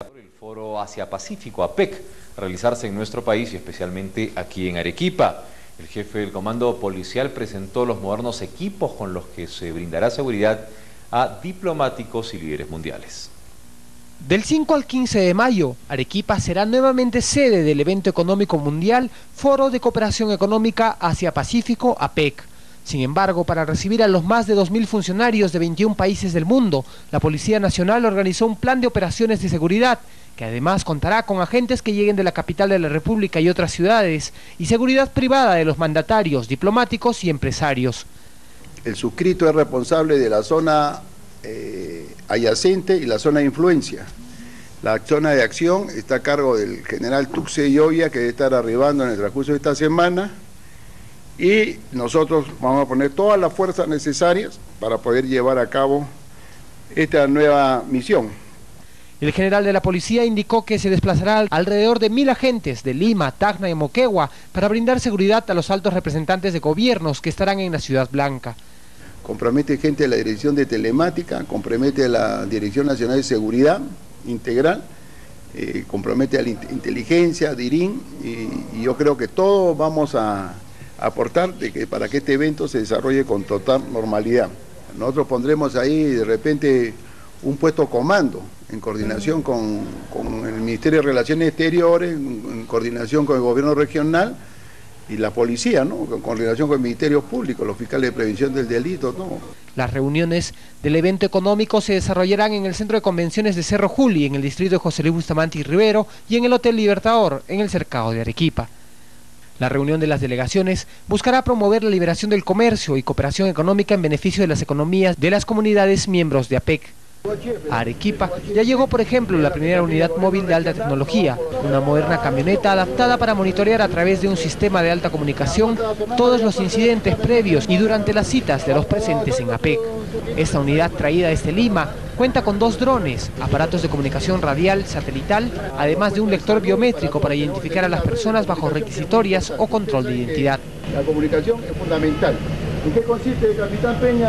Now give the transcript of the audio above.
El foro Asia-Pacífico, APEC, realizarse en nuestro país y especialmente aquí en Arequipa. El jefe del comando policial presentó los modernos equipos con los que se brindará seguridad a diplomáticos y líderes mundiales. Del 5 al 15 de mayo, Arequipa será nuevamente sede del evento económico mundial Foro de Cooperación Económica Asia-Pacífico, APEC. Sin embargo, para recibir a los más de 2.000 funcionarios de 21 países del mundo, la Policía Nacional organizó un plan de operaciones de seguridad, que además contará con agentes que lleguen de la capital de la República y otras ciudades, y seguridad privada de los mandatarios, diplomáticos y empresarios. El suscrito es responsable de la zona eh, adyacente y la zona de influencia. La zona de acción está a cargo del general Tuxe Llovia, que debe estar arribando en el transcurso de esta semana, y nosotros vamos a poner todas las fuerzas necesarias para poder llevar a cabo esta nueva misión. El general de la policía indicó que se desplazará alrededor de mil agentes de Lima, Tacna y Moquegua para brindar seguridad a los altos representantes de gobiernos que estarán en la Ciudad Blanca. Compromete gente de la Dirección de Telemática, compromete a la Dirección Nacional de Seguridad Integral, eh, compromete a la inteligencia, DIRIN, y, y yo creo que todos vamos a, aportar de que para que este evento se desarrolle con total normalidad. Nosotros pondremos ahí de repente un puesto comando en coordinación con, el Ministerio de Relaciones Exteriores, en, coordinación con el gobierno regional y la policía, ¿no? en coordinación con el Ministerio Público, los fiscales de prevención del delito. ¿no? Las reuniones del evento económico se desarrollarán en el Centro de Convenciones de Cerro Juli, en el distrito de José Luis Bustamante y Rivero, y en el Hotel Libertador, en el cercado de Arequipa. La reunión de las delegaciones buscará promover la liberación del comercio y cooperación económica en beneficio de las economías de las comunidades miembros de APEC. A Arequipa ya llegó, por ejemplo, la primera unidad móvil de alta tecnología, una moderna camioneta adaptada para monitorear a través de un sistema de alta comunicación todos los incidentes previos y durante las citas de los presentes en APEC. Esta unidad traída desde Lima cuenta con dos drones, aparatos de comunicación radial satelital, además de un lector biométrico para identificar a las personas bajo requisitorias o control de identidad. La comunicación es fundamental. ¿En qué consiste, Capitán Peña?